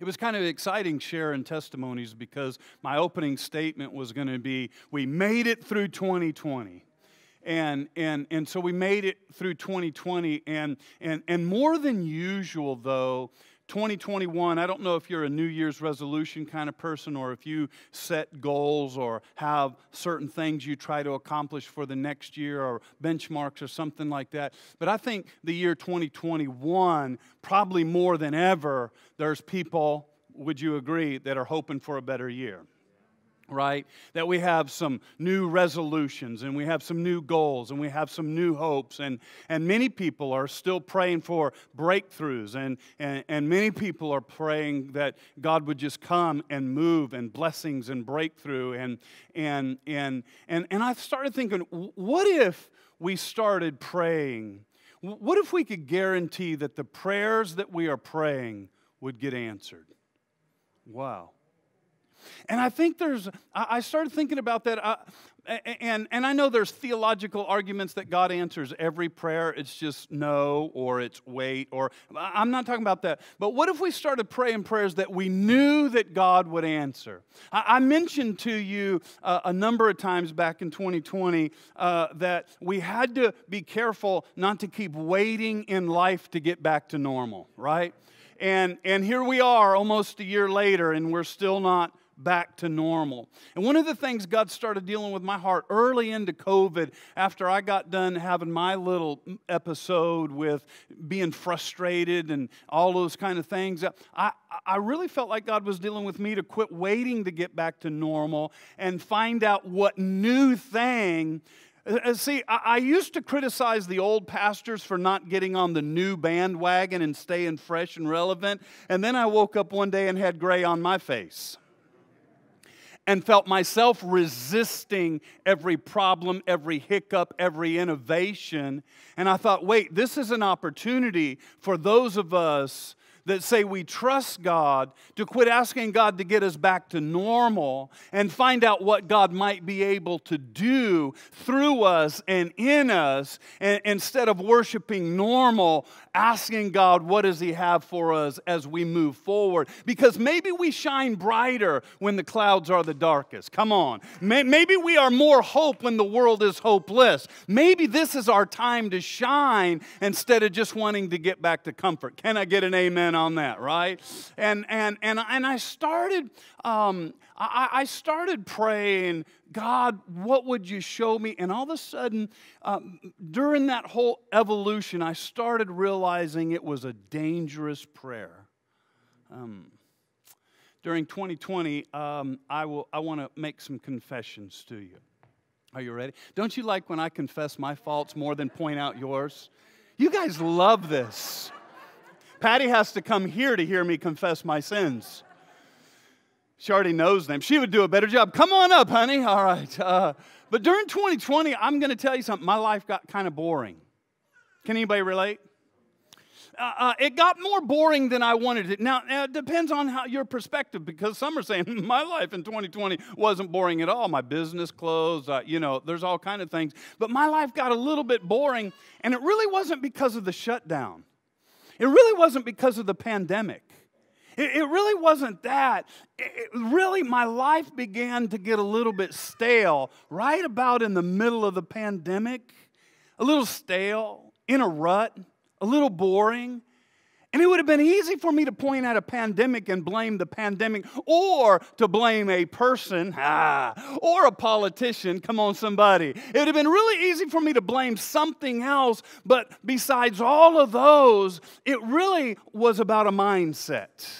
It was kind of exciting sharing testimonies because my opening statement was going to be We made it through 2020 and and and so we made it through 2020 and and and more than usual though 2021 i don't know if you're a new year's resolution kind of person or if you set goals or have certain things you try to accomplish for the next year or benchmarks or something like that. But i think the year 2021 probably more than ever there's people would you agree that are hoping for a better year right? That we have some new resolutions and we have some new goals and we have some new hopes. And, and many people are still praying for breakthroughs. And, and, and many people are praying that God would just come and move and blessings and breakthrough. And, and, and, and, and I started thinking, what if we started praying? What if we could guarantee that the prayers that we are praying would get answered? Wow. And I think there's, I started thinking about that. Uh, and, and I know there's theological arguments that God answers every prayer. It's just no, or it's wait, or I'm not talking about that. But what if we started praying prayers that we knew that God would answer? I, I mentioned to you uh, a number of times back in 2020 uh, that we had to be careful not to keep waiting in life to get back to normal, right? And, and here we are almost a year later, and we're still not back to normal. And one of the things God started dealing with my heart early into COVID, after I got done having my little episode with being frustrated and all those kind of things, I, I really felt like God was dealing with me to quit waiting to get back to normal and find out what new thing uh, uh, See, I used to criticize the old pastors for not getting on the new bandwagon and staying fresh and relevant. And then I woke up one day and had gray on my face and felt myself resisting every problem, every hiccup, every innovation. And I thought, wait, this is an opportunity for those of us that say we trust God to quit asking God to get us back to normal and find out what God might be able to do through us and in us and instead of worshiping normal asking God what does he have for us as we move forward? Because maybe we shine brighter when the clouds are the darkest. Come on. Maybe we are more hope when the world is hopeless. Maybe this is our time to shine instead of just wanting to get back to comfort. Can I get an amen on that, right? And and and and I started um, I, I started praying, God, what would you show me? And all of a sudden, um, during that whole evolution, I started realizing it was a dangerous prayer. Um, during 2020, um, I, will, I want to make some confessions to you. Are you ready? Don't you like when I confess my faults more than point out yours? You guys love this. Patty has to come here to hear me confess my sins. She already knows them. She would do a better job. Come on up, honey. All right. Uh, but during 2020, I'm going to tell you something. My life got kind of boring. Can anybody relate? Uh, uh, it got more boring than I wanted it. Now, it depends on how your perspective, because some are saying my life in 2020 wasn't boring at all. My business closed, uh, you know, there's all kind of things. But my life got a little bit boring, and it really wasn't because of the shutdown. It really wasn't because of the pandemic. It, it really wasn't that. It, it really, my life began to get a little bit stale right about in the middle of the pandemic, a little stale, in a rut, a little boring. And it would have been easy for me to point at a pandemic and blame the pandemic, or to blame a person, ah, or a politician. Come on, somebody. It would have been really easy for me to blame something else, but besides all of those, it really was about a mindset.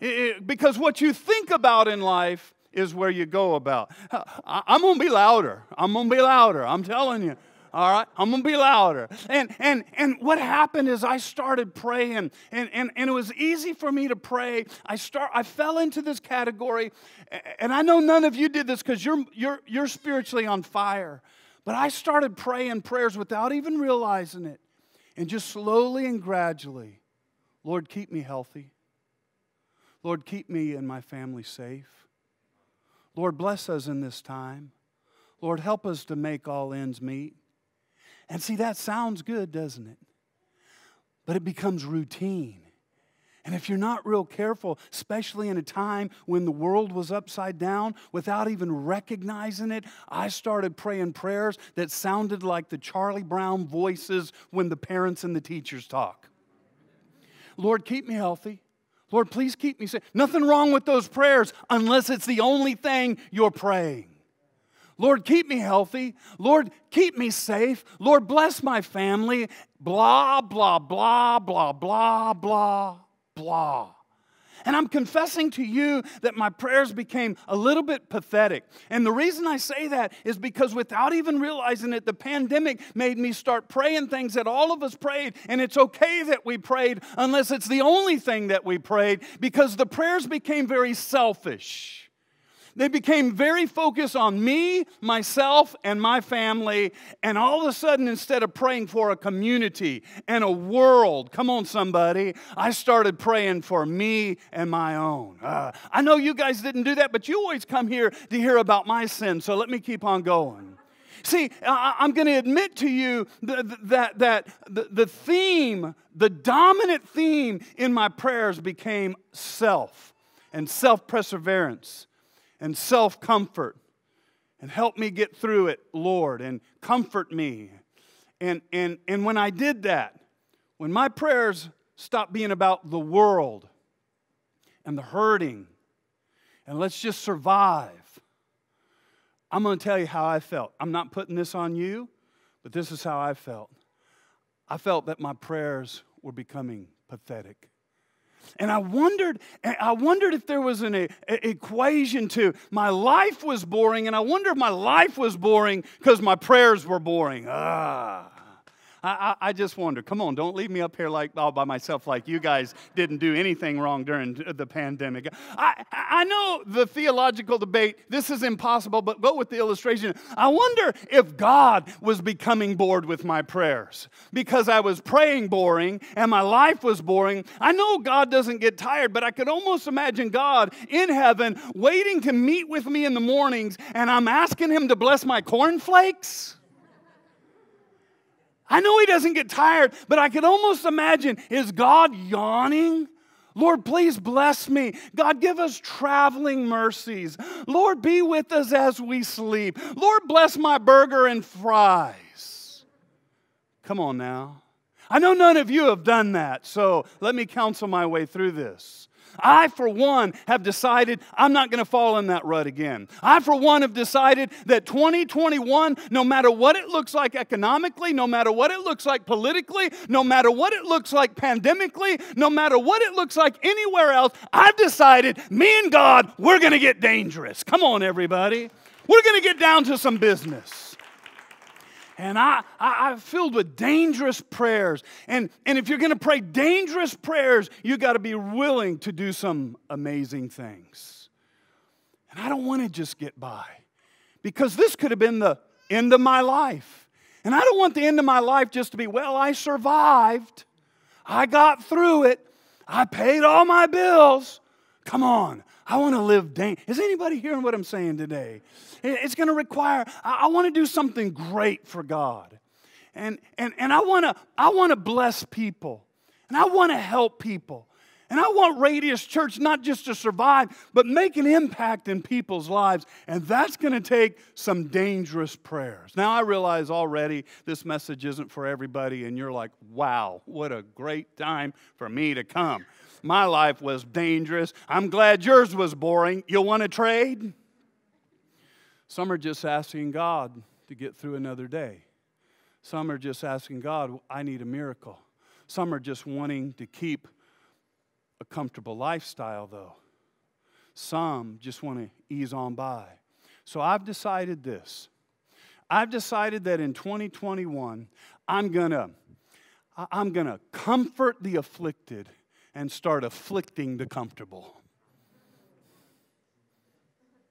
It, because what you think about in life is where you go about. I, I'm gonna be louder. I'm gonna be louder. I'm telling you. All right, I'm gonna be louder. And and and what happened is I started praying, and and, and it was easy for me to pray. I start I fell into this category, and I know none of you did this because you're you're you're spiritually on fire. But I started praying prayers without even realizing it. And just slowly and gradually, Lord, keep me healthy. Lord, keep me and my family safe. Lord, bless us in this time. Lord, help us to make all ends meet. And see, that sounds good, doesn't it? But it becomes routine. And if you're not real careful, especially in a time when the world was upside down, without even recognizing it, I started praying prayers that sounded like the Charlie Brown voices when the parents and the teachers talk. Lord, keep me healthy. Lord, please keep me safe. Nothing wrong with those prayers unless it's the only thing you're praying. Lord, keep me healthy. Lord, keep me safe. Lord, bless my family. Blah, blah, blah, blah, blah, blah, blah. And I'm confessing to you that my prayers became a little bit pathetic. And the reason I say that is because without even realizing it, the pandemic made me start praying things that all of us prayed. And it's okay that we prayed unless it's the only thing that we prayed because the prayers became very selfish. They became very focused on me, myself, and my family. And all of a sudden, instead of praying for a community and a world, come on, somebody, I started praying for me and my own. Uh, I know you guys didn't do that, but you always come here to hear about my sin. So let me keep on going. See, I'm going to admit to you that, that the theme, the dominant theme in my prayers became self and self perseverance and self comfort. And help me get through it, Lord, and comfort me. And, and, and when I did that, when my prayers stopped being about the world and the hurting, and let's just survive, I'm going to tell you how I felt. I'm not putting this on you, but this is how I felt. I felt that my prayers were becoming pathetic. And I wondered, I wondered if there was an a, a, equation to my life was boring, and I wonder if my life was boring because my prayers were boring. Ah. I, I, just wonder. Come on, don't leave me up here like all by myself, like you guys didn't do anything wrong during the pandemic. I, I know the theological debate, this is impossible, but go with the illustration. I wonder if God was becoming bored with my prayers because I was praying boring and my life was boring. I know God doesn't get tired, but I could almost imagine God in heaven waiting to meet with me in the mornings and I'm asking Him to bless my cornflakes. I know he doesn't get tired, but I could almost imagine is God yawning? Lord, please bless me. God, give us traveling mercies. Lord, be with us as we sleep. Lord, bless my burger and fries. Come on now. I know none of you have done that, so let me counsel my way through this. I, for one, have decided I'm not going to fall in that rut again. I, for one, have decided that 2021, no matter what it looks like economically, no matter what it looks like politically, no matter what it looks like pandemically, no matter what it looks like anywhere else, I've decided me and God, we're going to get dangerous. Come on, everybody. We're going to get down to some business. And I, I, am filled with dangerous prayers. And, and if you're going to pray dangerous prayers, you got to be willing to do some amazing things. And I don't want to just get by because this could have been the end of my life. And I don't want the end of my life just to be, well, I survived. I got through it. I paid all my bills. Come on. I want to live dangerous. Is anybody hearing what I'm saying today? It's going to require, I, I want to do something great for God. And, and, and I want to I want to bless people. And I want to help people. And I want Radius Church not just to survive, but make an impact in people's lives. And that's going to take some dangerous prayers. Now, I realize already this message isn't for everybody, and you're like, wow, what a great time for me to come. My life was dangerous. I'm glad yours was boring. You want to trade? Some are just asking God to get through another day. Some are just asking God, I need a miracle. Some are just wanting to keep a comfortable lifestyle, though. Some just want to ease on by. So I've decided this. I've decided that in 2021, I'm going to I'm going to comfort the afflicted and start afflicting the comfortable.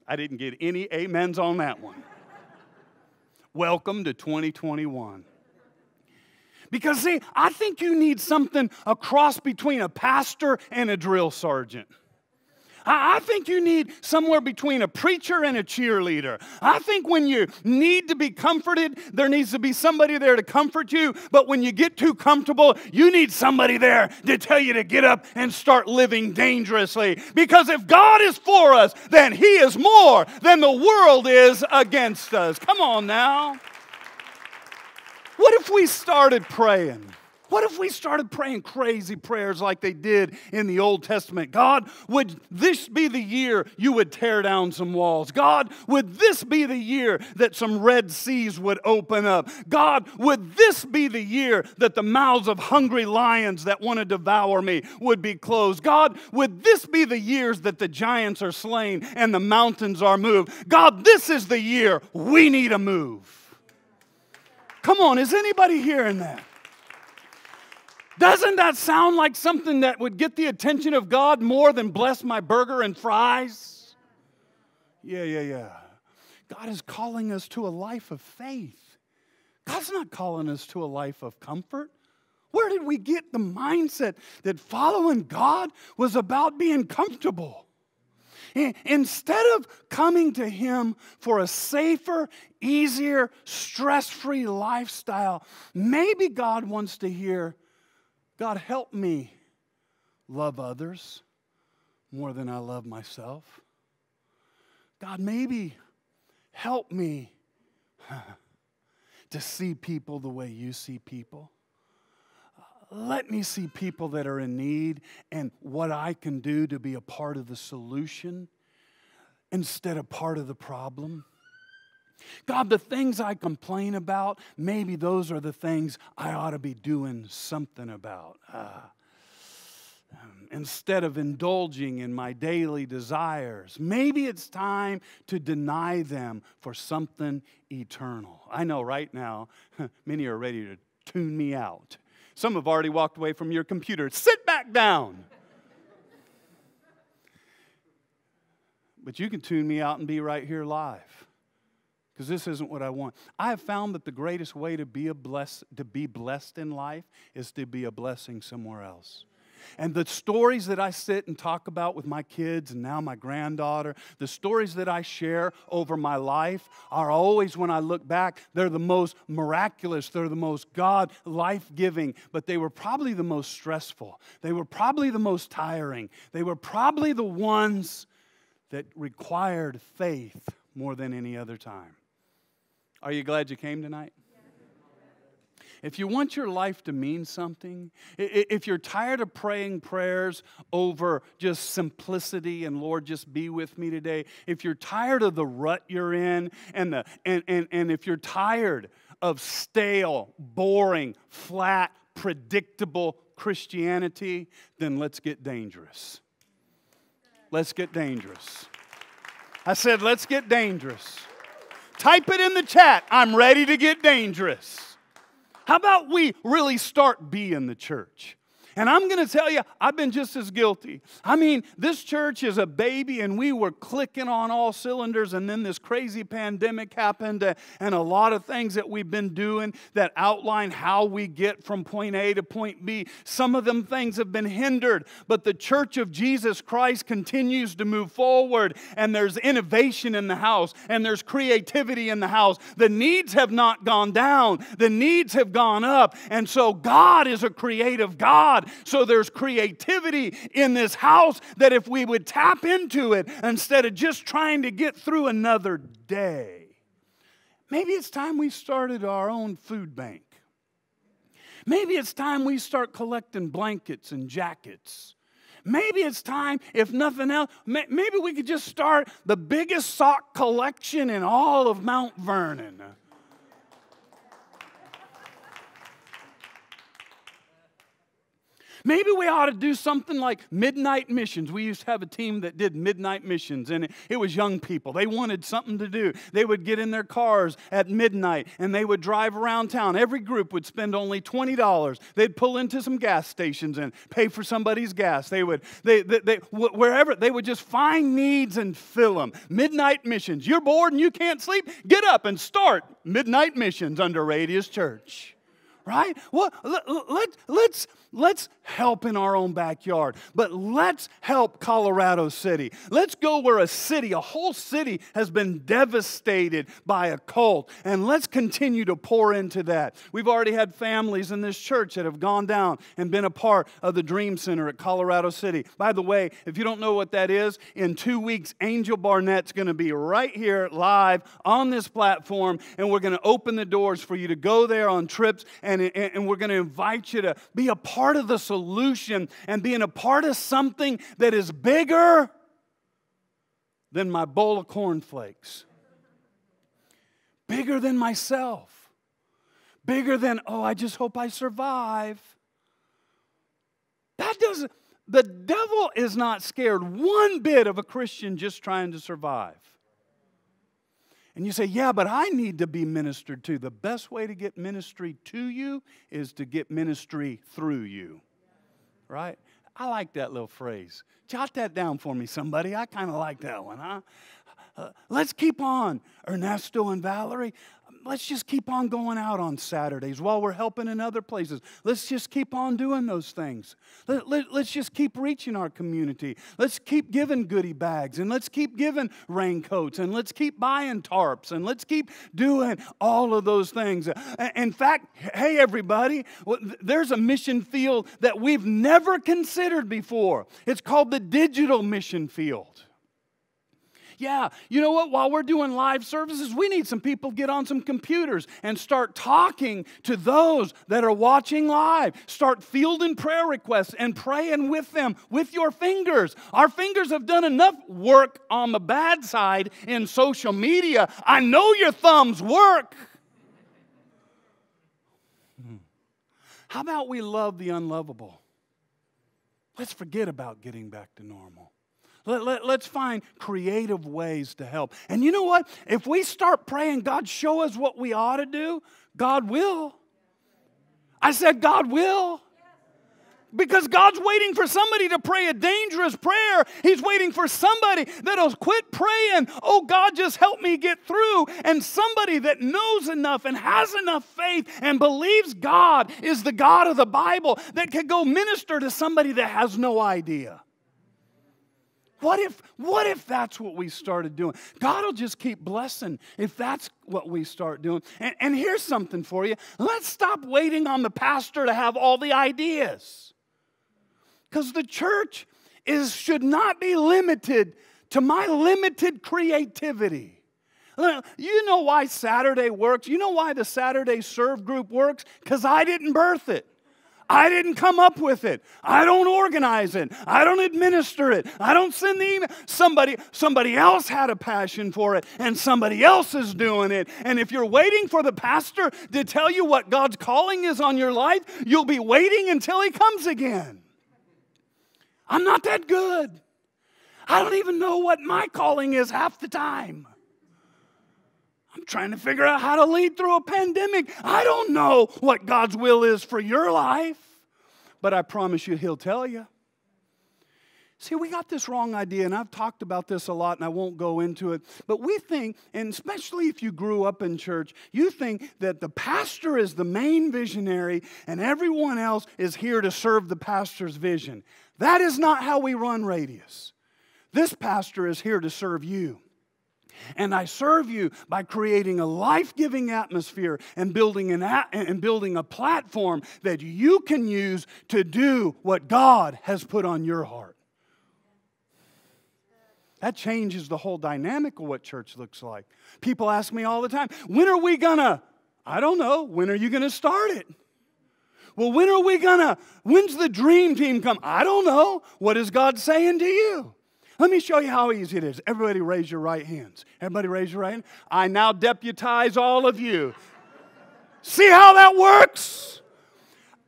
I didn't get any amens on that one. Welcome to 2021. Because, see, I think you need something a cross between a pastor and a drill sergeant. I, I think you need somewhere between a preacher and a cheerleader. I think when you need to be comforted, there needs to be somebody there to comfort you. But when you get too comfortable, you need somebody there to tell you to get up and start living dangerously. Because if God is for us, then He is more than the world is against us. Come on now. What if we started praying? What if we started praying crazy prayers like they did in the Old Testament? God, would this be the year you would tear down some walls? God, would this be the year that some red seas would open up? God, would this be the year that the mouths of hungry lions that want to devour me would be closed? God, would this be the years that the giants are slain and the mountains are moved? God, this is the year we need a move. Come on, is anybody hearing that? Doesn't that sound like something that would get the attention of God more than bless my burger and fries? Yeah, yeah, yeah. God is calling us to a life of faith. God's not calling us to a life of comfort. Where did we get the mindset that following God was about being comfortable? Instead of coming to Him for a safer, easier, stress free lifestyle, maybe God wants to hear, God, help me love others more than I love myself. God, maybe help me to see people the way you see people. Let me see people that are in need and what I can do to be a part of the solution instead of part of the problem. God, the things I complain about, maybe those are the things I ought to be doing something about. Uh, instead of indulging in my daily desires, maybe it's time to deny them for something eternal. I know right now, many are ready to tune me out. Some have already walked away from your computer. Sit back down. but you can tune me out and be right here live because this isn't what I want. I have found that the greatest way to be a bless, to be blessed in life is to be a blessing somewhere else. And the stories that I sit and talk about with my kids and now my granddaughter, the stories that I share over my life are always, when I look back, they're the most miraculous, they're the most God life giving, but they were probably the most stressful. They were probably the most tiring. They were probably the ones that required faith more than any other time. Are you glad you came tonight? If you want your life to mean something, if you're tired of praying prayers over just simplicity and Lord, just be with me today, if you're tired of the rut you're in, and, the, and, and, and if you're tired of stale, boring, flat, predictable Christianity, then let's get dangerous. Let's get dangerous. I said, let's get dangerous. Type it in the chat. I'm ready to get dangerous. How about we really start being the church? And I'm going to tell you, I've been just as guilty. I mean, this church is a baby, and we were clicking on all cylinders, and then this crazy pandemic happened, and a lot of things that we've been doing that outline how we get from point A to point B. Some of them things have been hindered, but the church of Jesus Christ continues to move forward, and there's innovation in the house, and there's creativity in the house. The needs have not gone down, the needs have gone up. And so, God is a creative God. So there's creativity in this house that if we would tap into it instead of just trying to get through another day, maybe it's time we started our own food bank. Maybe it's time we start collecting blankets and jackets. Maybe it's time, if nothing else, maybe we could just start the biggest sock collection in all of Mount Vernon. Maybe we ought to do something like midnight missions. We used to have a team that did midnight missions, and it, was young people. They wanted something to do. They would get in their cars at midnight and they would drive around town. Every group would spend only $20. They'd pull into some gas stations and pay for somebody's gas. They would, they, they, they wherever, they would just find needs and fill them. Midnight missions. You're bored and you can't sleep? Get up and start midnight missions under Radius Church right? Well, let, let, let's, let's help in our own backyard, but let's help Colorado City. Let's go where a city, a whole city, has been devastated by a cult, and let's continue to pour into that. We've already had families in this church that have gone down and been a part of the Dream Center at Colorado City. By the way, if you don't know what that is, in two weeks, Angel Barnett's going to be right here live on this platform, and we're going to open the doors for you to go there on trips, and, and we're going to invite you to be a part of the solution and being a part of something that is bigger than my bowl of cornflakes, bigger than myself, bigger than, oh, I just hope I survive. That doesn't, the devil is not scared one bit of a Christian just trying to survive. And you say, yeah, but I need to be ministered to. The best way to get ministry to you is to get ministry through you. Right? I like that little phrase. Jot that down for me, somebody. I kind of like that one, huh? Uh, let's keep on, Ernesto and Valerie let's just keep on going out on Saturdays while we're helping in other places. Let's just keep on doing those things. Let, let, let's just keep reaching our community. Let's keep giving goodie bags and let's keep giving raincoats and let's keep buying tarps and let's keep doing all of those things. In fact, hey, everybody, there's a mission field that we've never considered before. It's called the digital mission field yeah, you know what? While we're doing live services, we need some people get on some computers and start talking to those that are watching live. Start fielding prayer requests and praying with them with your fingers. Our fingers have done enough work on the bad side in social media. I know your thumbs work. Hmm. How about we love the unlovable? Let's forget about getting back to normal. Let, let, let's find creative ways to help. And you know what? If we start praying, God, show us what we ought to do, God will. I said, God will. Because God's waiting for somebody to pray a dangerous prayer. He's waiting for somebody that'll quit praying, oh God, just help me get through. And somebody that knows enough and has enough faith and believes God is the God of the Bible that can go minister to somebody that has no idea. What if, what if that's what we started doing? God will just keep blessing if that's what we start doing. And, and here's something for you let's stop waiting on the pastor to have all the ideas. Because the church is, should not be limited to my limited creativity. You know why Saturday works? You know why the Saturday Serve group works? Because I didn't birth it. I didn't come up with it. I don't organize it. I don't administer it. I don't send the email. Somebody, somebody else had a passion for it, and somebody else is doing it. And if you're waiting for the pastor to tell you what God's calling is on your life, you'll be waiting until he comes again. I'm not that good. I don't even know what my calling is half the time. I'm trying to figure out how to lead through a pandemic. I don't know what God's will is for your life, but I promise you, He'll tell you. See, we got this wrong idea, and I've talked about this a lot, and I won't go into it. But we think, and especially if you grew up in church, you think that the pastor is the main visionary, and everyone else is here to serve the pastor's vision. That is not how we run Radius. This pastor is here to serve you. And I serve you by creating a life giving atmosphere and building, an and building a platform that you can use to do what God has put on your heart. That changes the whole dynamic of what church looks like. People ask me all the time, when are we gonna? I don't know. When are you gonna start it? Well, when are we gonna? When's the dream team come? I don't know. What is God saying to you? Let me show you how easy it is. Everybody raise your right hands. Everybody raise your right hand. I now deputize all of you. See how that works?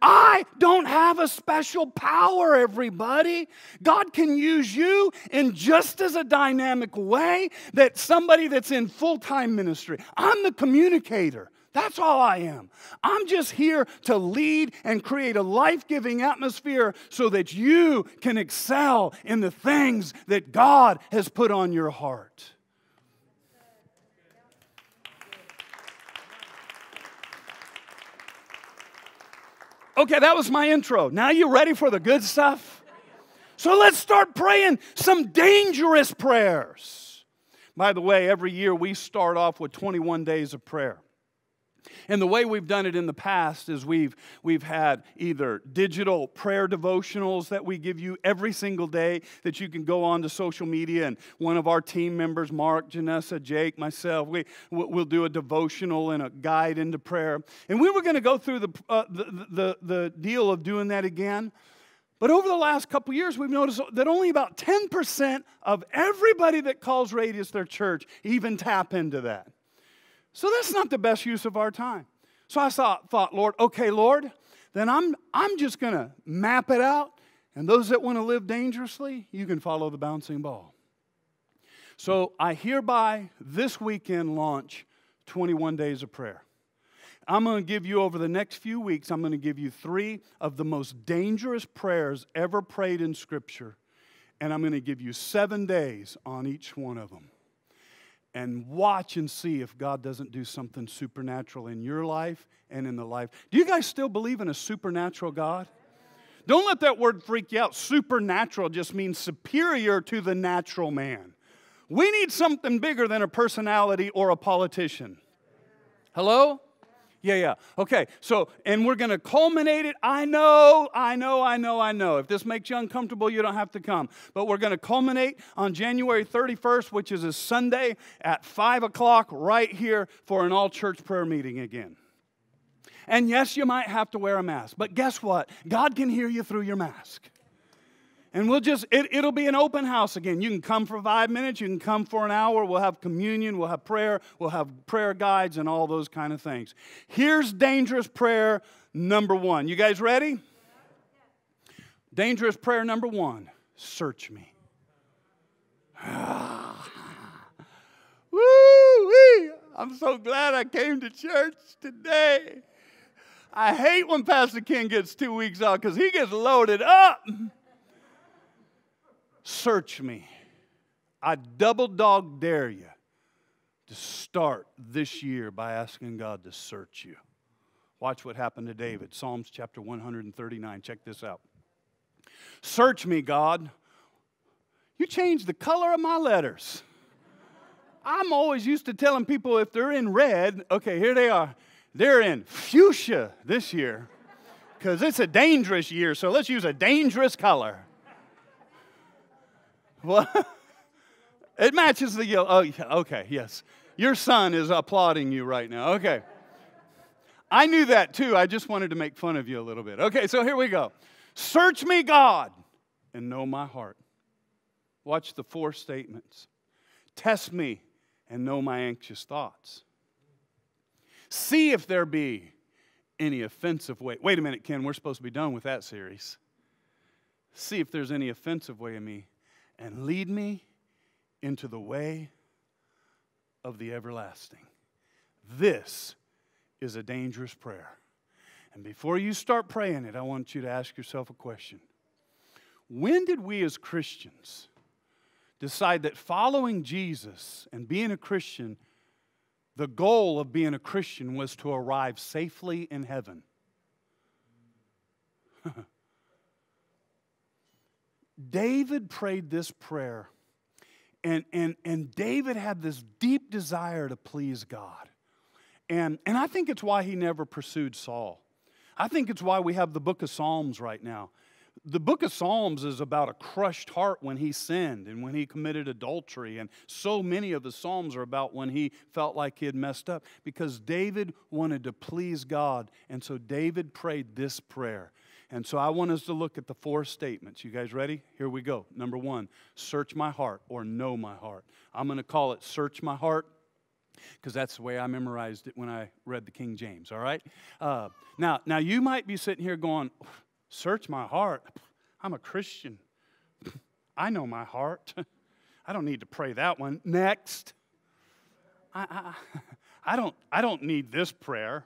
I don't have a special power, everybody. God can use you in just as a dynamic way that somebody that's in full time ministry. I'm the communicator. That's all I am. I'm just here to lead and create a life giving atmosphere so that you can excel in the things that God has put on your heart. okay, that was my intro. Now you ready for the good stuff? So let's start praying some dangerous prayers. By the way, every year we start off with 21 days of prayer. And the way we've done it in the past is we've, we've had either digital prayer devotionals that we give you every single day that you can go on to social media, and one of our team members, Mark, Janessa, Jake, myself, we, we'll do a devotional and a guide into prayer. And we were going to go through the, uh, the, the, the deal of doing that again. But over the last couple years, we've noticed that only about 10% of everybody that calls Radius their church even tap into that. So that's not the best use of our time. So I thought, thought Lord, okay, Lord, then I'm, I'm just going to map it out. And those that want to live dangerously, you can follow the bouncing ball. So I hereby this weekend launch 21 days of prayer. I'm going to give you over the next few weeks, I'm going to give you three of the most dangerous prayers ever prayed in Scripture. And I'm going to give you seven days on each one of them and watch and see if God doesn't do something supernatural in your life and in the life. Do you guys still believe in a supernatural God? Don't let that word freak you out. Supernatural just means superior to the natural man. We need something bigger than a personality or a politician. Hello? Yeah, yeah. Okay, so, and we're going to culminate it. I know, I know, I know, I know. If this makes you uncomfortable, you don't have to come. But we're going to culminate on January 31st, which is a Sunday at 5 o'clock right here for an all church prayer meeting again. And yes, you might have to wear a mask, but guess what? God can hear you through your mask. And we'll just, it, it'll be an open house again. You can come for five minutes, you can come for an hour. We'll have communion, we'll have prayer, we'll have prayer guides, and all those kind of things. Here's dangerous prayer number one. You guys ready? Dangerous prayer number one search me. Woo-wee. I'm so glad I came to church today. I hate when Pastor Ken gets two weeks off because he gets loaded up. Search me. I double dog dare you to start this year by asking God to search you. Watch what happened to David. Psalms chapter 139. Check this out. Search me, God. You changed the color of my letters. I'm always used to telling people if they're in red, okay, here they are. They're in fuchsia this year because it's a dangerous year, so let's use a dangerous color. What? It matches the yellow. Oh, okay, yes. Your son is applauding you right now. Okay. I knew that too. I just wanted to make fun of you a little bit. Okay, so here we go. Search me, God, and know my heart. Watch the four statements. Test me and know my anxious thoughts. See if there be any offensive way. Wait a minute, Ken, we're supposed to be done with that series. See if there's any offensive way in me and lead me into the way of the everlasting. This is a dangerous prayer. And before you start praying it, I want you to ask yourself a question. When did we as Christians decide that following Jesus and being a Christian, the goal of being a Christian was to arrive safely in heaven? David prayed this prayer, and, and, and David had this deep desire to please God. And, and I think it's why he never pursued Saul. I think it's why we have the book of Psalms right now. The book of Psalms is about a crushed heart when he sinned and when he committed adultery. And so many of the Psalms are about when he felt like he had messed up because David wanted to please God. And so David prayed this prayer and so I want us to look at the four statements. You guys ready? Here we go. Number one, search my heart or know my heart. I'm going to call it search my heart because that's the way I memorized it when I read the King James, all right? Uh, now, now, you might be sitting here going, search my heart. I'm a Christian. I know my heart. I don't need to pray that one. Next. I, I, I, don't, I don't need this prayer.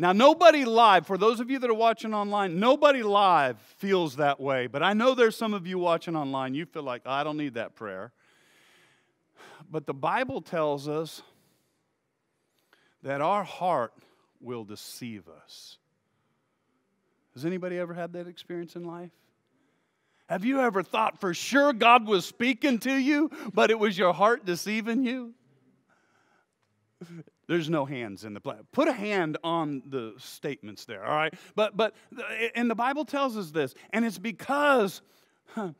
Now, nobody live, for those of you that are watching online, nobody live feels that way. But I know there's some of you watching online, you feel like, I don't need that prayer. But the Bible tells us that our heart will deceive us. Has anybody ever had that experience in life? Have you ever thought for sure God was speaking to you, but it was your heart deceiving you? There's no hands in the plan. Put a hand on the statements there, all right? But but and the Bible tells us this, and it's because huh,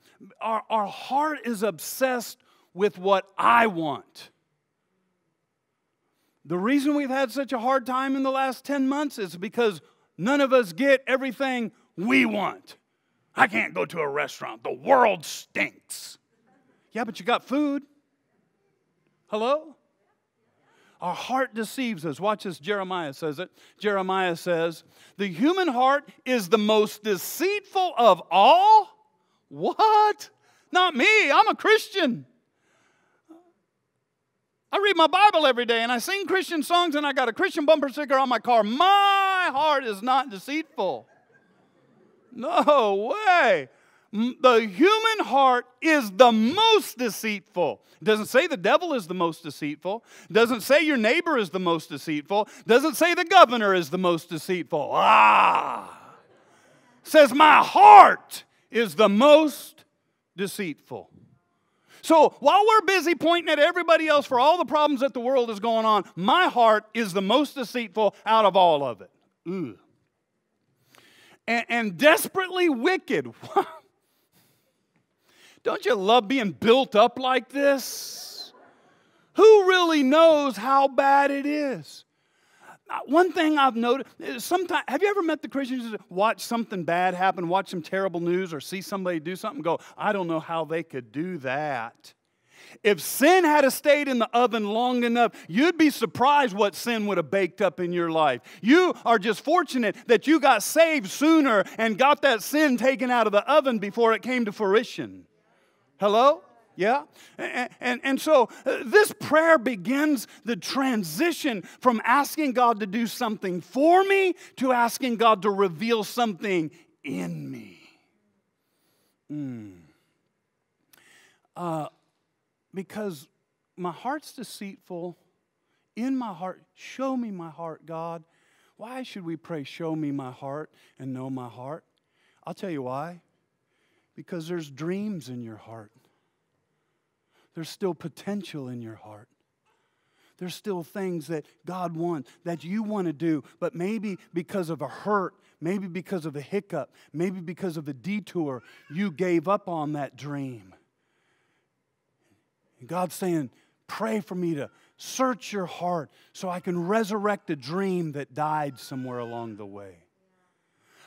our, our heart is obsessed with what I want. The reason we've had such a hard time in the last 10 months is because none of us get everything we want. I can't go to a restaurant. The world stinks. Yeah, but you got food. Hello? Our heart deceives us. Watch this, Jeremiah says it. Jeremiah says, The human heart is the most deceitful of all. What? Not me. I'm a Christian. I read my Bible every day and I sing Christian songs and I got a Christian bumper sticker on my car. My heart is not deceitful. No way. The human heart is the most deceitful. It doesn't say the devil is the most deceitful. It doesn't say your neighbor is the most deceitful. It doesn't say the governor is the most deceitful. Ah. Says my heart is the most deceitful. So while we're busy pointing at everybody else for all the problems that the world is going on, my heart is the most deceitful out of all of it. And, and desperately wicked. Don't you love being built up like this? Who really knows how bad it is? Uh, one thing I've noticed, sometimes, have you ever met the Christians that watch something bad happen, watch some terrible news, or see somebody do something, go, I don't know how they could do that? If sin had stayed in the oven long enough, you'd be surprised what sin would have baked up in your life. You are just fortunate that you got saved sooner and got that sin taken out of the oven before it came to fruition. Hello? Yeah? And, and, and, so uh, this prayer begins the transition from asking God to do something for me to asking God to reveal something in me. Mm. Uh, because my heart's deceitful. In my heart, show me my heart, God. Why should we pray, show me my heart and know my heart? I'll tell you why. Because there's dreams in your heart there's still potential in your heart. There's still things that God wants, that you want to do, but maybe because of a hurt, maybe because of a hiccup, maybe because of a detour, you gave up on that dream. And God's saying, Pray for me to search your heart so I can resurrect a dream that died somewhere along the way.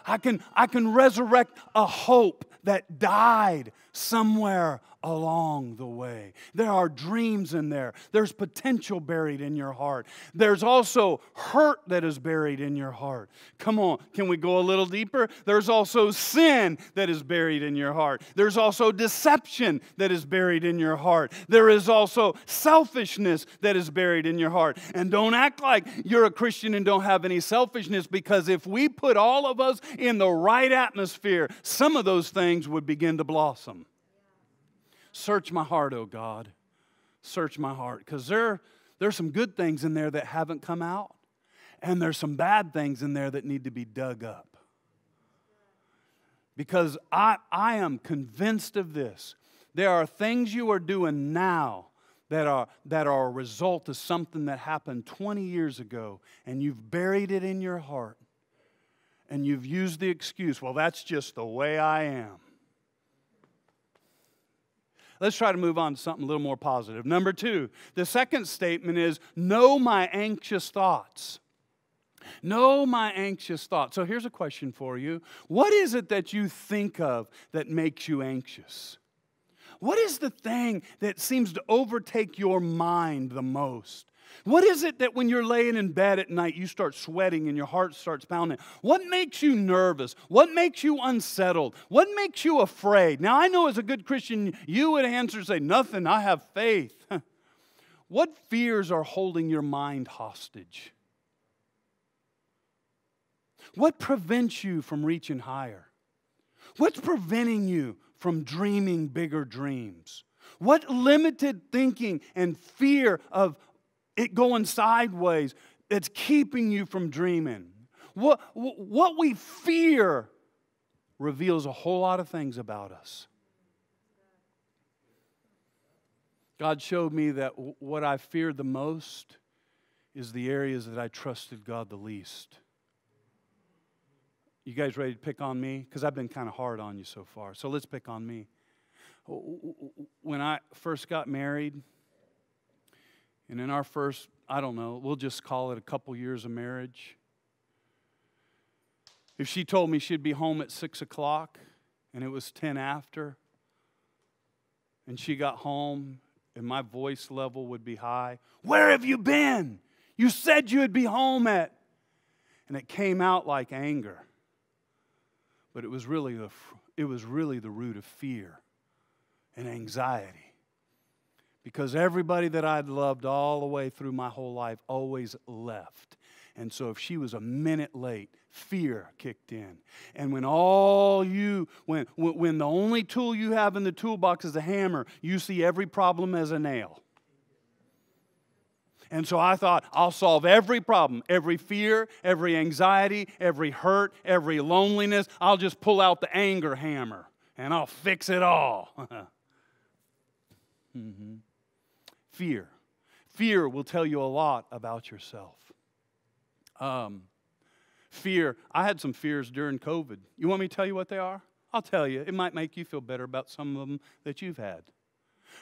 I can, I can resurrect a hope that died somewhere along the way. There are dreams in there. There's potential buried in your heart. There's also hurt that is buried in your heart. Come on, can we go a little deeper? There's also sin that is buried in your heart. There's also deception that is buried in your heart. There is also selfishness that is buried in your heart. And don't act like you're a Christian and don't have any selfishness because if we put all of us in the right atmosphere, some of those things would begin to blossom. Search my heart, oh God. Search my heart. Because there, there's some good things in there that haven't come out, and there's some bad things in there that need to be dug up. Because I, I am convinced of this. There are things you are doing now that are, that are a result of something that happened 20 years ago, and you've buried it in your heart, and you've used the excuse, well, that's just the way I am. Let's try to move on to something a little more positive. Number two, the second statement is know my anxious thoughts. Know my anxious thoughts. So here's a question for you What is it that you think of that makes you anxious? What is the thing that seems to overtake your mind the most? What is it that when you're laying in bed at night, you start sweating and your heart starts pounding? What makes you nervous? What makes you unsettled? What makes you afraid? Now, I know as a good Christian, you would answer and say, Nothing, I have faith. what fears are holding your mind hostage? What prevents you from reaching higher? What's preventing you from dreaming bigger dreams? What limited thinking and fear of it going sideways that's keeping you from dreaming. What, what we fear reveals a whole lot of things about us. God showed me that what I feared the most is the areas that I trusted God the least. You guys ready to pick on me? Because I've been kind of hard on you so far. So let's pick on me. When I first got married, and in our first, I don't know, we'll just call it a couple years of marriage, if she told me she'd be home at six o'clock and it was 10 after, and she got home and my voice level would be high, Where have you been? You said you would be home at. And it came out like anger. But it was really the, it was really the root of fear and anxiety. Because everybody that I'd loved all the way through my whole life always left. And so if she was a minute late, fear kicked in. And when all you, when, when the only tool you have in the toolbox is a hammer, you see every problem as a nail. And so I thought, I'll solve every problem, every fear, every anxiety, every hurt, every loneliness. I'll just pull out the anger hammer and I'll fix it all. mm-hmm. Fear. Fear will tell you a lot about yourself. Um, fear. I had some fears during COVID. You want me to tell you what they are? I'll tell you. It might make you feel better about some of them that you've had.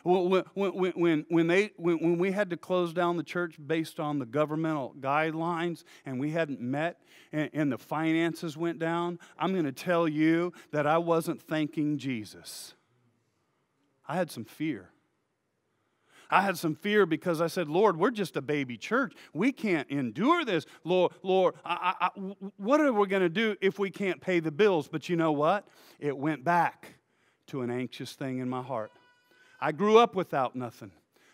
When, when, when, when, they, when, when we had to close down the church based on the governmental guidelines and we hadn't met and, and the finances went down, I'm going to tell you that I wasn't thanking Jesus. I had some fear. I had some fear because I said, Lord, we're just a baby church. We can't endure this. Lord, Lord, I, I, what are we going to do if we can't pay the bills? But you know what? It went back to an anxious thing in my heart. I grew up without nothing.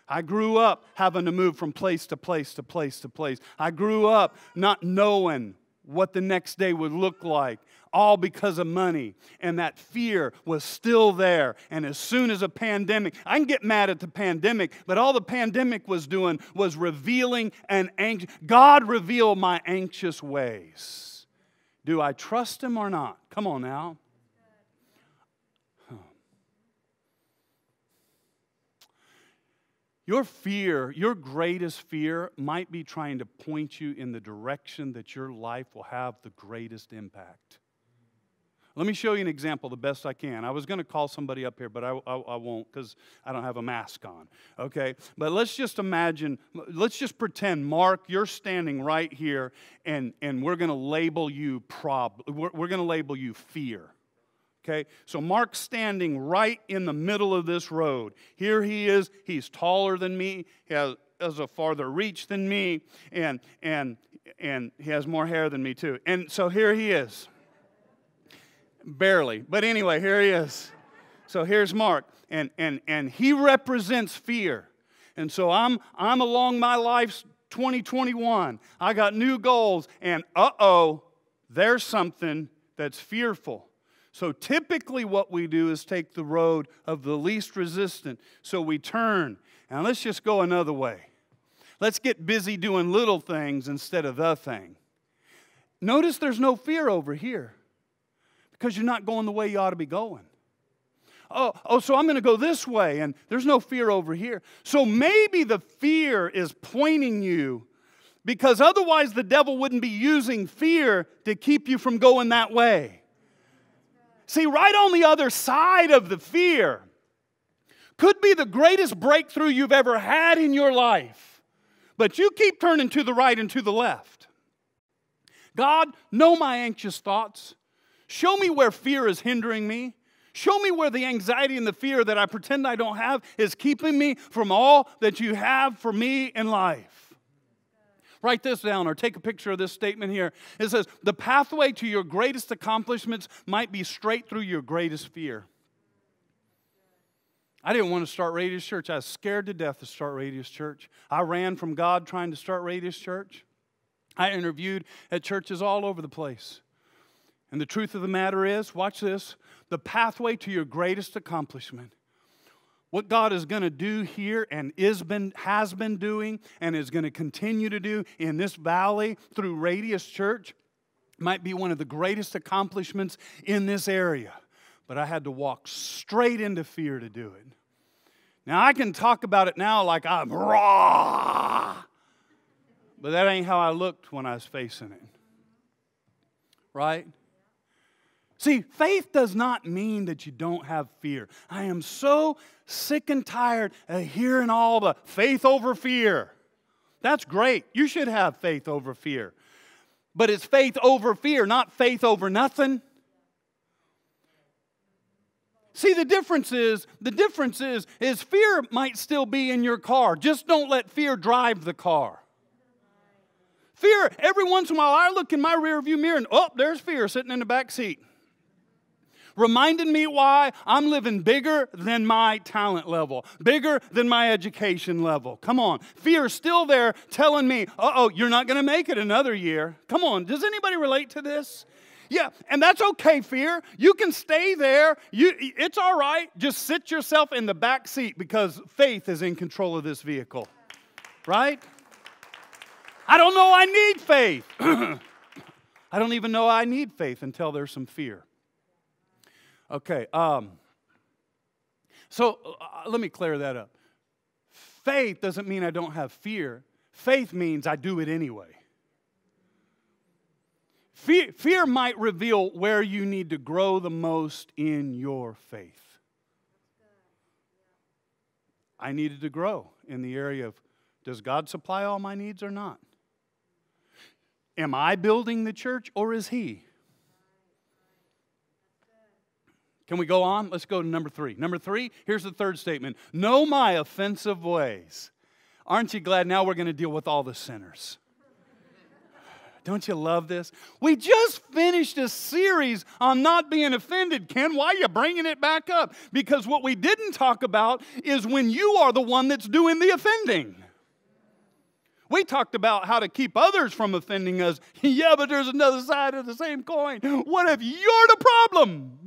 I grew up having to move from place to place to place to place. I grew up not knowing what the next day would look like, all because of money. And that fear was still there. And as soon as a pandemic, I can get mad at the pandemic, but all the pandemic was doing was revealing an anxious, God revealed my anxious ways. Do I trust Him or not? Come on now. Your fear, your greatest fear, might be trying to point you in the direction that your life will have the greatest impact. Let me show you an example the best I can. I was going to call somebody up here, but I, I, I won't because I don't have a mask on. Okay? But let's just imagine, let's just pretend, Mark, you're standing right here, and, and we're going to label you prob, we're, we're going to label you fear. Okay, so Mark's standing right in the middle of this road. Here he is. He's taller than me. He has, has a farther reach than me, and and and he has more hair than me too. And so here he is. Barely, but anyway, here he is. So here's Mark, and and and he represents fear. And so I'm I'm along my life's 2021. I got new goals, and uh oh, there's something that's fearful. So typically, what we do is take the road of the least resistant. So we turn, and let's just go another way. Let's get busy doing little things instead of the thing. Notice there's no fear over here because you're not going the way you ought to be going. Oh, oh, so I'm going to go this way, and there's no fear over here. So maybe the fear is pointing you because otherwise the devil wouldn't be using fear to keep you from going that way. See, right on the other side of the fear could be the greatest breakthrough you've ever had in your life. But you keep turning to the right and to the left. God, know my anxious thoughts. Show me where fear is hindering me. Show me where the anxiety and the fear that I pretend I don't have is keeping me from all that you have for me in life. Write this down or take a picture of this statement here. It says, The pathway to your greatest accomplishments might be straight through your greatest fear. I didn't want to start Radius Church. I was scared to death to start Radius Church. I ran from God trying to start Radius Church. I interviewed at churches all over the place. And the truth of the matter is, watch this the pathway to your greatest accomplishment what God is going to do here and is been, has been doing and is going to continue to do in this valley through Radius Church might be one of the greatest accomplishments in this area, but I had to walk straight into fear to do it. Now, I can talk about it now like I'm raw, but that ain't how I looked when I was facing it. Right? See, faith does not mean that you don't have fear. I am so sick and tired of hearing all the faith over fear. That's great. You should have faith over fear. But it's faith over fear, not faith over nothing. See, the difference is, the difference is, is fear might still be in your car. Just don't let fear drive the car. Fear, every once in a while, I look in my rearview mirror and, oh, there's fear sitting in the back seat reminding me why I'm living bigger than my talent level, bigger than my education level. Come on. Fear is still there telling me, uh oh, you're not going to make it another year. Come on. Does anybody relate to this? Yeah, and that's okay, fear. You can stay there. You, it's all right. Just sit yourself in the back seat because faith is in control of this vehicle. Right? I don't know I need faith. I don't even know I need faith until there's some fear. Okay, um, so uh, let me clear that up. Faith doesn't mean I don't have fear, faith means I do it anyway. Fear, fear might reveal where you need to grow the most in your faith. I needed to grow in the area of does God supply all my needs or not? Am I building the church or is He? Can we go on? Let's go to number three. Number three, here's the third statement Know my offensive ways. Aren't you glad now we're going to deal with all the sinners? Don't you love this? We just finished a series on not being offended. Ken, why are you bringing it back up? Because what we didn't talk about is when you are the one that's doing the offending. We talked about how to keep others from offending us. yeah, but there's another side of the same coin. What if you're the problem?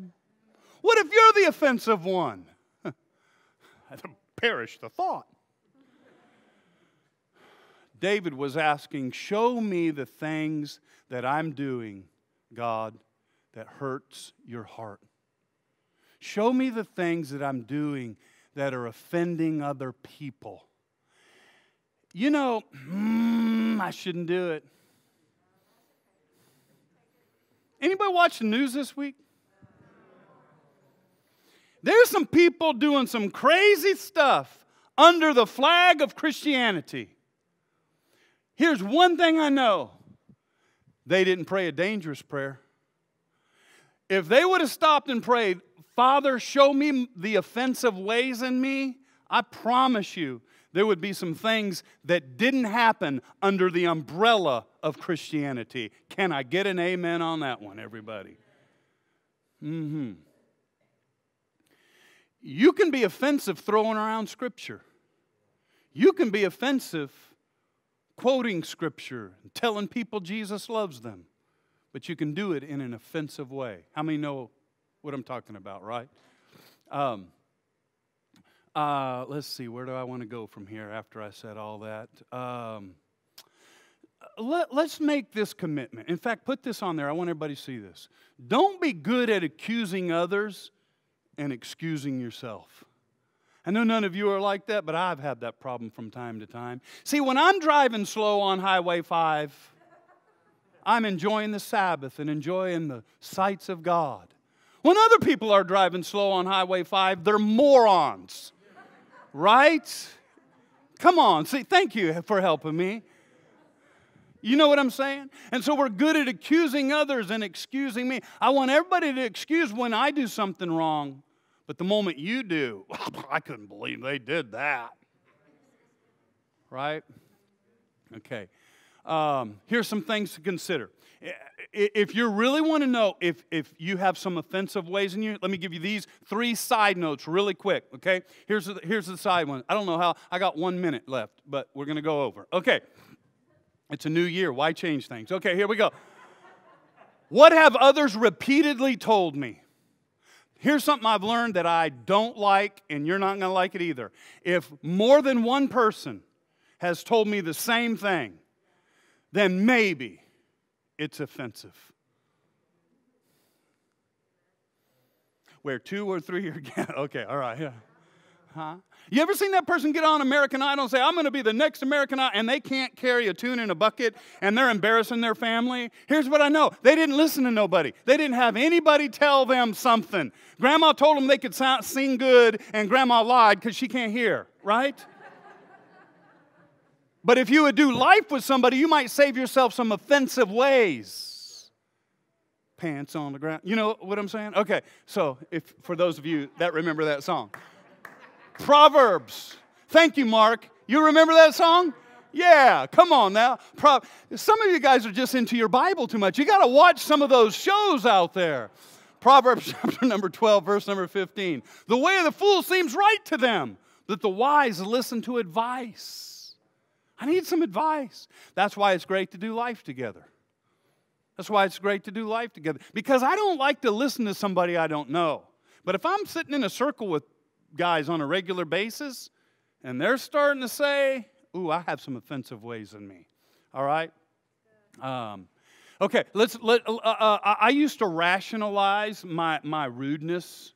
What if you're the offensive one? Perish the thought. David was asking, Show me the things that I'm doing, God, that hurts your heart. Show me the things that I'm doing that are offending other people. You know, mm, I shouldn't do it. Anybody watch the news this week? There's some people doing some crazy stuff under the flag of Christianity. Here's one thing I know they didn't pray a dangerous prayer. If they would have stopped and prayed, Father, show me the offensive ways in me, I promise you there would be some things that didn't happen under the umbrella of Christianity. Can I get an amen on that one, everybody? Mm hmm. You can be offensive throwing around Scripture. You can be offensive quoting Scripture and telling people Jesus loves them. But you can do it in an offensive way. How many know what I'm talking about, right? Um, uh, let's see, where do I want to go from here after I said all that? Um, let, us make this commitment. In fact, put this on there. I want everybody to see this. Don't be good at accusing others and excusing yourself. I know none of you are like that, but I've had that problem from time to time. See, when I'm driving slow on Highway 5, I'm enjoying the Sabbath and enjoying the sights of God. When other people are driving slow on Highway 5, they're morons. Right? Come on. See, thank you for helping me. You know what I'm saying? And so we're good at accusing others and excusing me. I want everybody to excuse when I do something wrong. But the moment you do, I couldn't believe they did that. Right? Okay. Um, here's some things to consider. If you really want to know if, if you have some offensive ways in you, let me give you these three side notes really quick, okay? Here's the, here's the side one. I don't know how, I got one minute left, but we're going to go over. Okay. It's a new year. Why change things? Okay, here we go. What have others repeatedly told me? Here's something I've learned that I don't like, and you're not going to like it either. If more than one person has told me the same thing, then maybe it's offensive. Where two or three are, okay, all right, yeah. Huh? You ever seen that person get on American Idol and say, I'm going to be the next American Idol, and they can't carry a tune in a bucket and they're embarrassing their family? Here's what I know they didn't listen to nobody, they didn't have anybody tell them something. Grandma told them they could sound, sing good, and grandma lied because she can't hear, right? but if you would do life with somebody, you might save yourself some offensive ways. Pants on the ground. You know what I'm saying? Okay, so if for those of you that remember that song. Proverbs. Thank you, Mark. You remember that song? Yeah, come on now. Pro- some of you guys are just into your Bible too much. You got to watch some of those shows out there. Proverbs chapter number 12, verse number 15. The way of the fool seems right to them, that the wise listen to advice. I need some advice. That's why it's great to do life together. That's why it's great to do life together. Because I don't like to listen to somebody I don't know. But if I'm sitting in a circle with guys on a regular basis, and they're starting to say, Ooh, I have some offensive ways in me. All right? Um, okay, let's let, uh, uh, I used to rationalize my, my rudeness.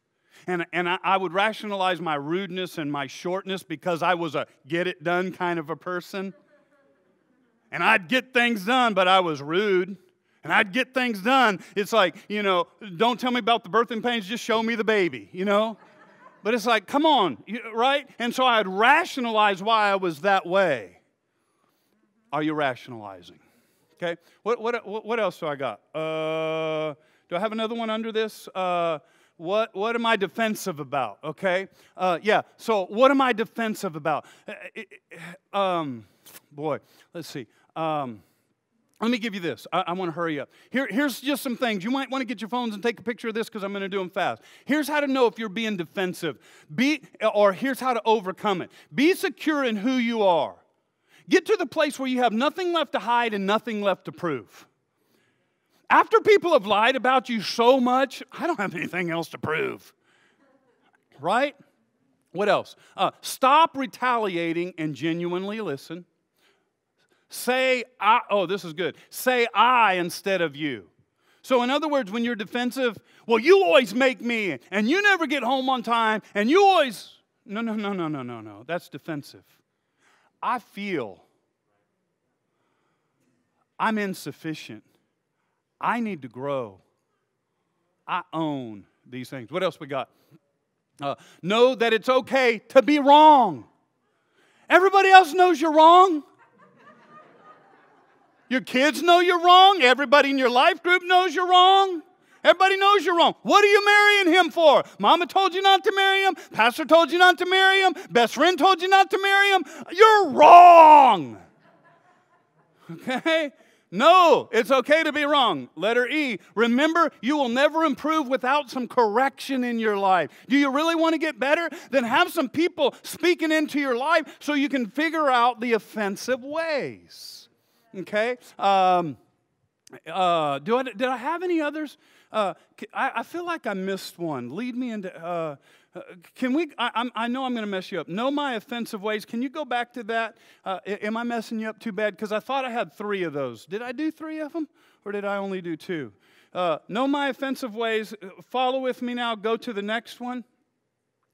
And, and I, I would rationalize my rudeness and my shortness because I was a get it done kind of a person. And I'd get things done, but I was rude and I'd get things done. It's like, you know, don't tell me about the birthing pains, just show me the baby, you know? But it's like, come on, right? And so I'd rationalize why I was that way. Are you rationalizing? Okay. What, what, what else do I got? Uh, do I have another one under this? Uh, what, what am I defensive about? Okay. Uh, yeah. So, what am I defensive about? Uh, um, boy, let's see. Um, let me give you this. I, I want to hurry up. Here, here's just some things. You might want to get your phones and take a picture of this because I'm going to do them fast. Here's how to know if you're being defensive. Be, or here's how to overcome it. Be secure in who you are. Get to the place where you have nothing left to hide and nothing left to prove. After people have lied about you so much, I don't have anything else to prove. Right? What else? Uh, stop retaliating and genuinely listen. Say I, oh, this is good. Say I instead of you. So, in other words, when you're defensive, well, you always make me, and you never get home on time, and you always, no, no, no, no, no, no, no. That's defensive. I feel I'm insufficient. I need to grow. I own these things. What else we got? Uh, know that it's okay to be wrong. Everybody else knows you're wrong. Your kids know you're wrong. Everybody in your life group knows you're wrong. Everybody knows you're wrong. What are you marrying him for? Mama told you not to marry him. Pastor told you not to marry him. Best friend told you not to marry him. You're wrong. Okay? No, it's okay to be wrong. Letter E, remember, you will never improve without some correction in your life. Do you really want to get better? Then have some people speaking into your life so you can figure out the offensive ways. Okay? Um, uh, do I, did I have any others? Uh, I, I, feel like I missed one. Lead me into. Uh, uh can we? I, I know I'm going to mess you up. Know my offensive ways. Can you go back to that? Uh, am I messing you up too bad? Because I thought I had three of those. Did I do three of them, or did I only do two? Uh, know my offensive ways. Follow with me now. Go to the next one.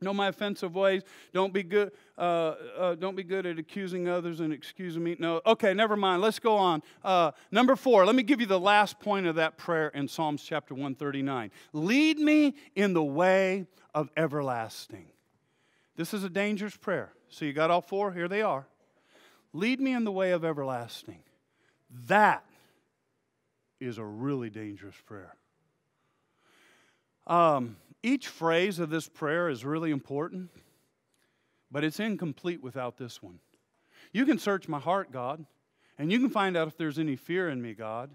Know my offensive ways. Don't be good. Uh, uh, don't be good at accusing others and excusing me. No. Okay, never mind. Let's go on. Uh, number four. Let me give you the last point of that prayer in Psalms chapter one thirty nine. Lead me in the way of everlasting. This is a dangerous prayer. So you got all four. Here they are. Lead me in the way of everlasting. That is a really dangerous prayer. Um, each phrase of this prayer is really important, but it's incomplete without this one. You can search my heart, God, and you can find out if there's any fear in me, God.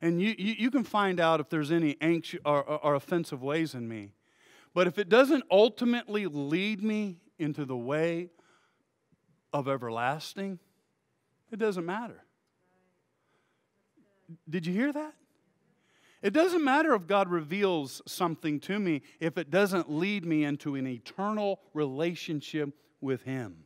And you, you, you can find out if there's any anxious or, or, or offensive ways in me. But if it doesn't ultimately lead me into the way of everlasting, it doesn't matter. Did you hear that? It doesn't matter if God reveals something to me if it doesn't lead me into an eternal relationship with Him.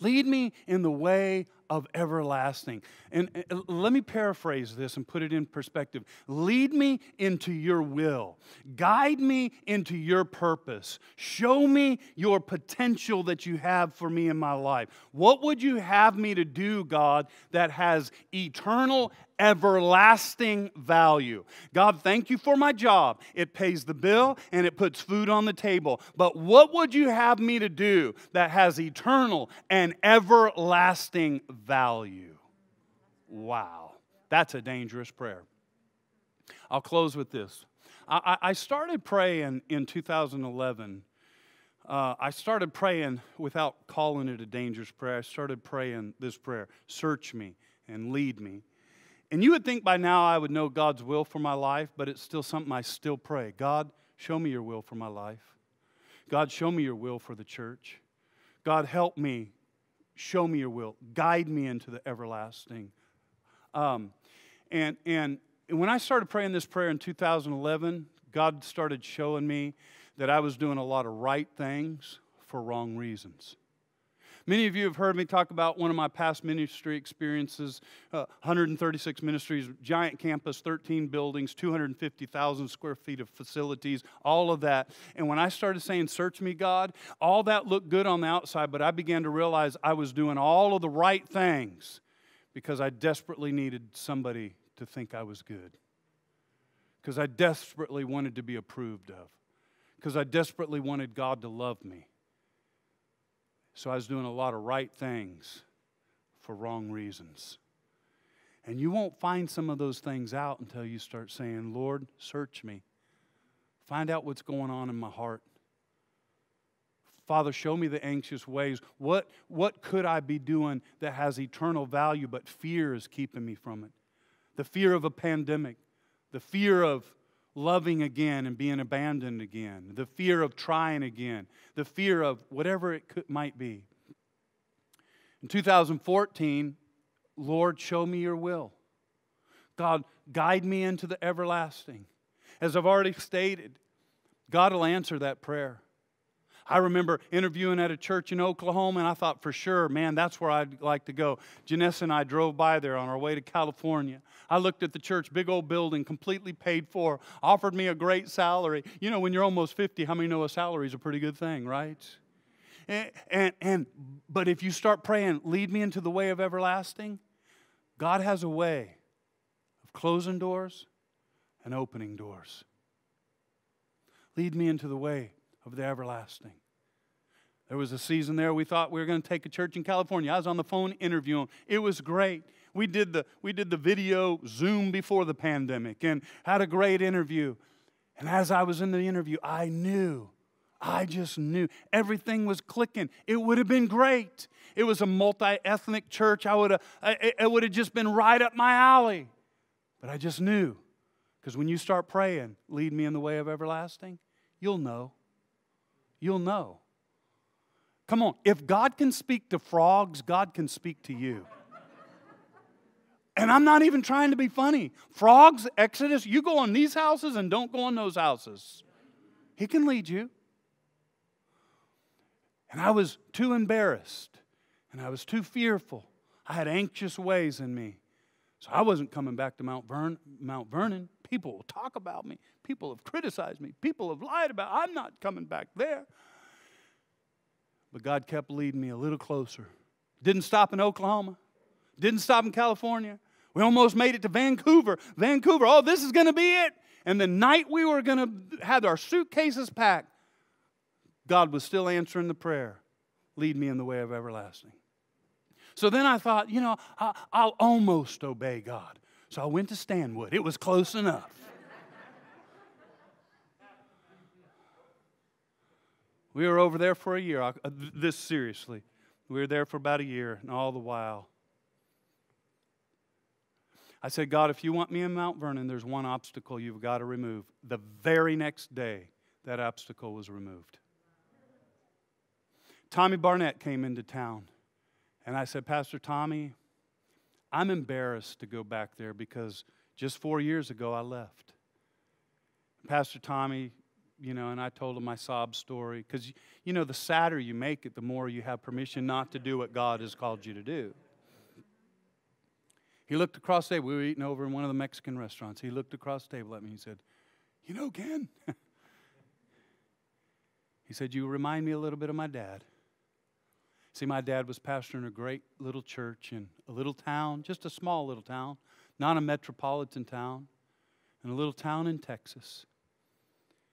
Lead me in the way of everlasting. And uh, uh, let me paraphrase this and put it in perspective. Lead me into your will, guide me into your purpose, show me your potential that you have for me in my life. What would you have me to do, God, that has eternal everlasting value. God, thank you for my job. It pays the bill and it puts food on the table. But what would you have me to do that has eternal and everlasting value? Wow, that's a dangerous prayer. I'll close with this. I, I started praying in 2011. Uh, I started praying without calling it a dangerous prayer. I started praying this prayer Search me and lead me and you would think by now I would know God's will for my life, but it's still something I still pray. God, show me your will for my life. God, show me your will for the church. God, help me. Show me your will. Guide me into the everlasting. Um, and, and when I started praying this prayer in 2011, God started showing me that I was doing a lot of right things for wrong reasons. Many of you have heard me talk about one of my past ministry experiences uh, 136 ministries, giant campus, 13 buildings, 250,000 square feet of facilities, all of that. And when I started saying, Search me, God, all that looked good on the outside, but I began to realize I was doing all of the right things because I desperately needed somebody to think I was good. Because I desperately wanted to be approved of. Because I desperately wanted God to love me. So I was doing a lot of right things for wrong reasons. And you won't find some of those things out until you start saying, Lord, search me. Find out what's going on in my heart. Father, show me the anxious ways. What, what could I be doing that has eternal value, but fear is keeping me from it? The fear of a pandemic, the fear of loving again and being abandoned again, the fear of trying again, the fear of whatever it could, might be. In 2014, Lord, show me your will. God, guide me into the everlasting. As I've already stated, God will answer that prayer. I remember interviewing at a church in Oklahoma, and I thought for sure, man, that's where I'd like to go. Janessa and I drove by there on our way to California. I looked at the church, big old building, completely paid for, offered me a great salary. You know, when you're almost 50, how many know a salary is a pretty good thing, right? And, and, and but if you start praying, lead me into the way of everlasting, God has a way of closing doors and opening doors. Lead me into the way of the everlasting. There was a season there we thought we were going to take a church in California. I was on the phone interviewing. It was great. We did the we did the video Zoom before the pandemic and had a great interview. And as I was in the interview, I knew I just knew everything was clicking. It would have been great. It was a multi-ethnic church. I would have it would have just been right up my alley. But I just knew. Because when you start praying, lead me in the way of everlasting, you'll know you'll know. Come on, if God can speak to frogs, God can speak to you. And I'm not even trying to be funny. Frogs, Exodus, you go on these houses and don't go on those houses. He can lead you. And I was too embarrassed and I was too fearful. I had anxious ways in me. So I wasn't coming back to Mount, Vern, Mount Vernon. People will talk about me. People have criticized me. People have lied about. I'm not coming back there. But God kept leading me a little closer. Didn't stop in Oklahoma. Didn't stop in California. We almost made it to Vancouver. Vancouver, oh, this is going to be it. And the night we were going to have our suitcases packed, God was still answering the prayer lead me in the way of everlasting. So then I thought, you know, I'll almost obey God. So I went to Stanwood. It was close enough. We were over there for a year. Uh, this seriously. We were there for about a year, and all the while, I said, God, if you want me in Mount Vernon, there's one obstacle you've got to remove. The very next day, that obstacle was removed. Tommy Barnett came into town, and I said, Pastor Tommy, I'm embarrassed to go back there because just four years ago I left. Pastor Tommy you know, and I told him my sob story. Because, you know, the sadder you make it, the more you have permission not to do what God has called you to do. He looked across the table. We were eating over in one of the Mexican restaurants. He looked across the table at me. He said, You know, Ken, he said, You remind me a little bit of my dad. See, my dad was pastoring a great little church in a little town, just a small little town, not a metropolitan town, in a little town in Texas.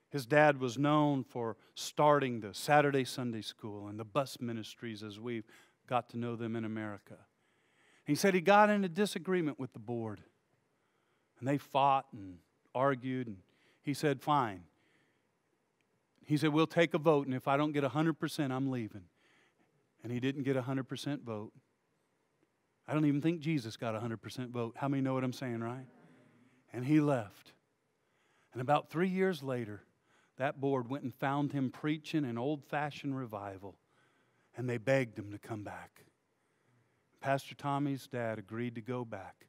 His dad was known for starting the Saturday Sunday school and the bus ministries as we've got to know them in America. He said he got in a disagreement with the board. And they fought and argued. And he said, Fine. He said, We'll take a vote. And if I don't get 100%, I'm leaving. And he didn't get a 100% vote. I don't even think Jesus got a 100% vote. How many know what I'm saying, right? And he left. And about three years later, that board went and found him preaching an old fashioned revival. And they begged him to come back. Pastor Tommy's dad agreed to go back.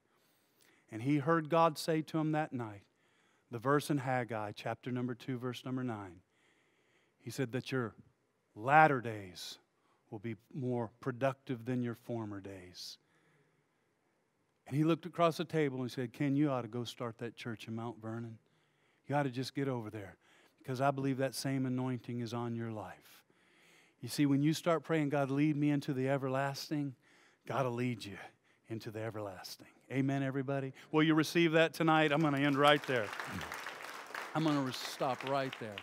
And he heard God say to him that night, the verse in Haggai, chapter number 2, verse number 9. He said that your latter days will be more productive than your former days. And he looked across the table and said, Ken, you ought to go start that church in Mount Vernon. You ought to just get over there because I believe that same anointing is on your life. You see, when you start praying, God, lead me into the everlasting, God will lead you into the everlasting. Amen, everybody? Will you receive that tonight? I'm going to end right there. I'm going to stop right there.